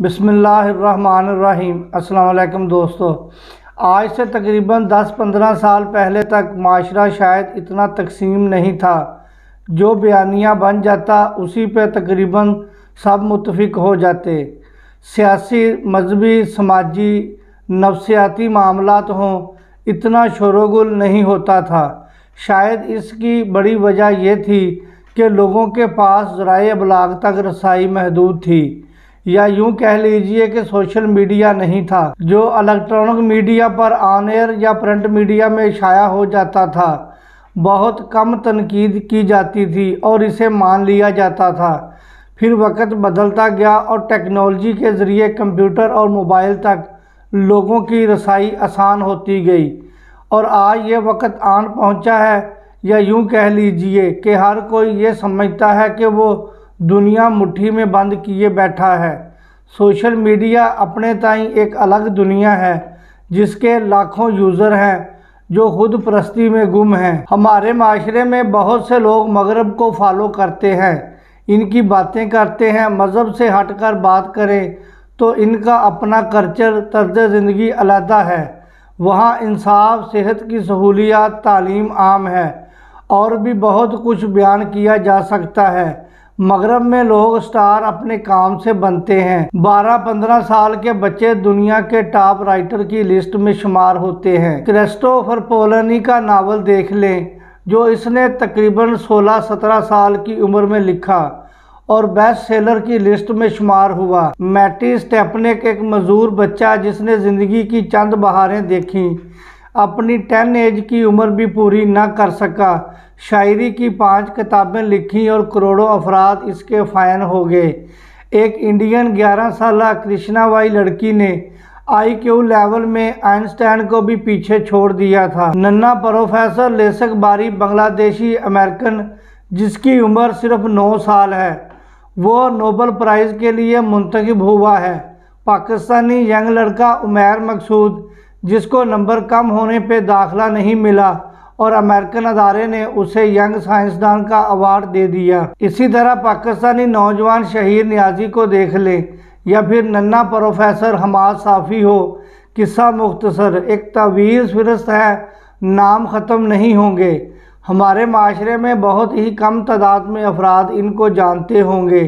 बिसमीम अस्सलाम दोस्तों। आज से तकरीबन 10-15 साल पहले तक माशरा शायद इतना तकसीम नहीं था। जो बयानिया बन जाता, उसी पे तकरीबन सब मुतफिक हो जाते। सियासी, मजहबी, समाजी, नफसियाती मामलात हों, इतना शोरगुल नहीं होता था। शायद इसकी बड़ी वजह यह थी कि लोगों के पास ज़राए अबलाग तक रसाई महदूद थी। या यूँ कह लीजिए कि सोशल मीडिया नहीं था, जो इलेक्ट्रॉनिक मीडिया पर ऑन एयर या प्रिंट मीडिया में शाया हो जाता था। बहुत कम तनकीद की जाती थी और इसे मान लिया जाता था। फिर वक्त बदलता गया और टेक्नोलॉजी के ज़रिए कंप्यूटर और मोबाइल तक लोगों की रसाई आसान होती गई। और आज ये वक्त आन पहुँचा है, या यूँ कह लीजिए कि हर कोई ये समझता है कि वो दुनिया मुट्ठी में बंद किए बैठा है। सोशल मीडिया अपने ताई एक अलग दुनिया है, जिसके लाखों यूज़र हैं, जो खुद परस्ती में गुम हैं। हमारे माशरे में बहुत से लोग मगरब को फॉलो करते हैं, इनकी बातें करते हैं, मज़हब से हटकर बात करें तो इनका अपना कल्चर, तर्ज ज़िंदगी अलहदा है। वहाँ इंसाफ, सेहत की सहूलियात, तालीम आम है, और भी बहुत कुछ बयान किया जा सकता है। मगरब में लोग स्टार अपने काम से बनते हैं। 12-15 साल के बच्चे दुनिया के टॉप राइटर की लिस्ट में शुमार होते हैं। क्रिस्टोफर पोलनी का नावल देख लें, जो इसने तकरीबन 16-17 साल की उम्र में लिखा और बेस्ट सेलर की लिस्ट में शुमार हुआ। मैटी स्टेपनेक एक मजदूर बच्चा जिसने ज़िंदगी की चंद बहारें देखी। अपनी टेन एज की उम्र भी पूरी न कर सका। शायरी की पाँच किताबें लिखी और करोड़ों अफराद इसके फ़ैन हो गए। एक इंडियन 11 साल कृष्णाबाई लड़की ने आई क्यू लेवल में आइंस्टाइन को भी पीछे छोड़ दिया था। नन्ना प्रोफेसर लेसक बारी बांग्लादेशी अमेरिकन, जिसकी उम्र सिर्फ़ नौ साल है। वो नोबल प्राइज़ के लिए मुंतखब हुआ है। पाकिस्तानी यंग लड़का उमैर मकसूद, जिसको नंबर कम होने पे दाखला नहीं मिला और अमेरिकन अदारे ने उसे यंग साइंसदान का अवार्ड दे दिया। इसी तरह पाकिस्तानी नौजवान शहीद न्याजी को देख ले, या फिर नन्ना प्रोफेसर हमाद साफ़ी हो, किस्सा मुख्तसर। एक तवील फहरस्त है, नाम ख़त्म नहीं होंगे। हमारे माशरे में बहुत ही कम तादाद में अफराद इनको जानते होंगे।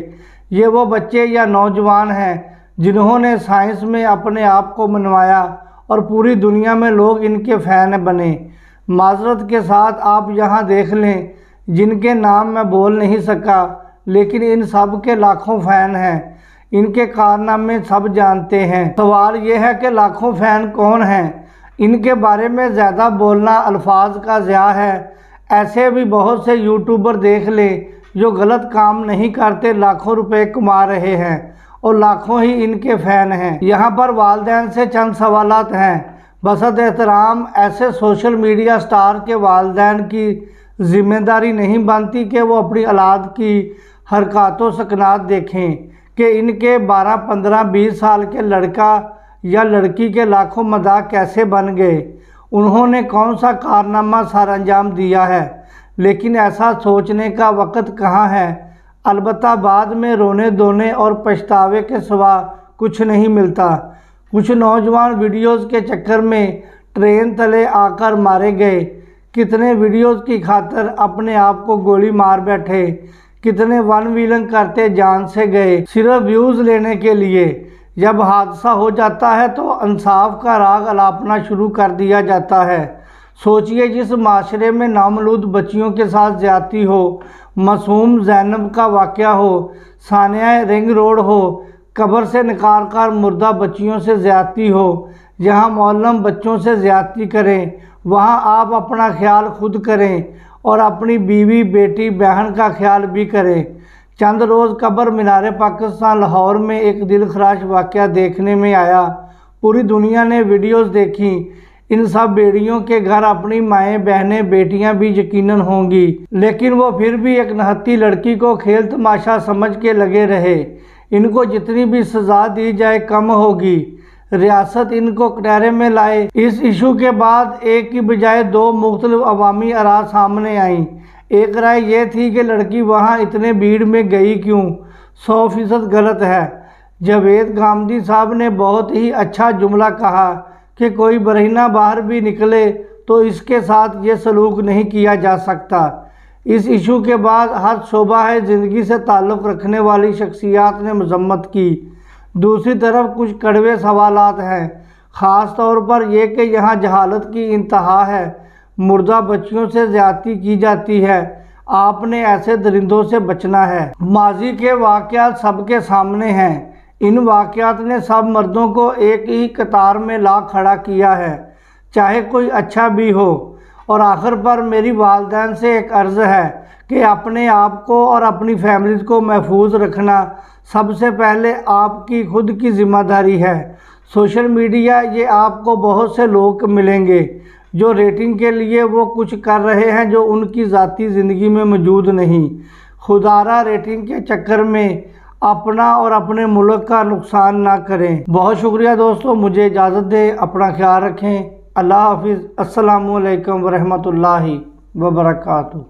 ये वो बच्चे या नौजवान हैं, जिन्होंने साइंस में अपने आप को मनवाया और पूरी दुनिया में लोग इनके फ़ैन बने। माजरत के साथ आप यहाँ देख लें, जिनके नाम मैं बोल नहीं सका, लेकिन इन सब के लाखों फ़ैन हैं। इनके कारनामे सब जानते हैं। सवाल ये है कि लाखों फ़ैन कौन हैं? इनके बारे में ज़्यादा बोलना अल्फाज का ज़्या है। ऐसे भी बहुत से यूट्यूबर देख लें, जो गलत काम नहीं करते, लाखों रुपए कमा रहे हैं, और लाखों ही इनके फ़ैन हैं। यहाँ पर वालदेन से चंद सवाल हैं। बसत एहतराम ऐसे सोशल मीडिया स्टार के वालदेन की ज़िम्मेदारी नहीं बनती कि वो अपनी औलाद की हरकतों सकनात देखें कि इनके 12, 15, 20 साल के लड़का या लड़की के लाखों मदाक कैसे बन गए उन्होंने कौन सा कारनामा सर अंजाम दिया है? लेकिन ऐसा सोचने का वक़्त कहाँ है? अलबत् बाद में रोने धोने और पछतावे के सिवा कुछ नहीं मिलता। कुछ नौजवान वीडियोस के चक्कर में ट्रेन तले आकर मारे गए। कितने वीडियोस की खातर अपने आप को गोली मार बैठे। कितने वन विलन करते जान से गए। सिर्फ़ व्यूज़ लेने के लिए। जब हादसा हो जाता है तो इंसाफ का राग अलापना शुरू कर दिया जाता है। सोचिए जिस माशरे में नामलूद बच्चियों के साथ ज़्यादती हो, मासूम जैनब का वाक़ हो, सानिया रिंग रोड हो कब्र से निकाल कर मुर्दा बच्चियों से ज़्यादती हो, जहाँ मौलम बच्चों से ज़्यादती करें, वहाँ आप अपना ख्याल खुद करें और अपनी बीवी, बेटी, बहन का ख्याल भी करें। चंद रोज़ कब्र मीनार पाकिस्तान लाहौर में एक दिल खराश वाक़ देखने में आया। पूरी दुनिया ने वीडियोस देखी। इन सब बेड़ियों के घर अपनी माएँ, बहनें, बेटियाँ भी यकीनन होंगी। लेकिन वो फिर भी एक नहत्ती लड़की को खेल तमाशा समझ के लगे रहे। इनको जितनी भी सज़ा दी जाए, कम होगी। रियासत इनको कटहरे में लाए। इस इशू के बाद एक की बजाय दो मुख्तलिफ़ अवामी आरा सामने आई। एक राय ये थी कि लड़की वहाँ इतने भीड़ में गई क्यों? सौ फ़ीसद गलत है। जावेद गामदी साहब ने बहुत ही अच्छा जुमला कहा कि कोई बरहीना बाहर भी निकले तो इसके साथ ये सलूक नहीं किया जा सकता। इस इशू के बाद हर शोबा है ज़िंदगी से ताल्लुक़ रखने वाली शख्सियात ने मजम्मत की। दूसरी तरफ़ कुछ कड़वे सवालात हैं। ख़ास तौर पर यह कि यहाँ जहालत की इंतहा है। मुर्दा बच्चियों से ज़्यादती की जाती है। आपने ऐसे दरिंदों से बचना है। माजी के वाक़ात सबके सामने हैं। इन वाक़ात ने सब मर्दों को एक ही कतार में ला खड़ा किया है। चाहे कोई अच्छा भी हो और आखिर पर मेरी वालदेन से एक अर्ज़ है कि अपने आप को और अपनी फैमिली को महफूज रखना सबसे पहले आपकी खुद की ज़िम्मेदारी है। सोशल मीडिया ये आपको बहुत से लोग मिलेंगे जो रेटिंग के लिए वो कुछ कर रहे हैं जो उनकी ज़ाती ज़िंदगी में मौजूद नहीं। खुदारा रेटिंग के चक्कर में अपना और अपने मुल्क का नुकसान ना करें। बहुत शुक्रिया दोस्तों, मुझे इजाज़त दें, अपना ख्याल रखें। अल्लाह हाफिज़ असलकम वरहमतुल्लाहि वबरकातुहू।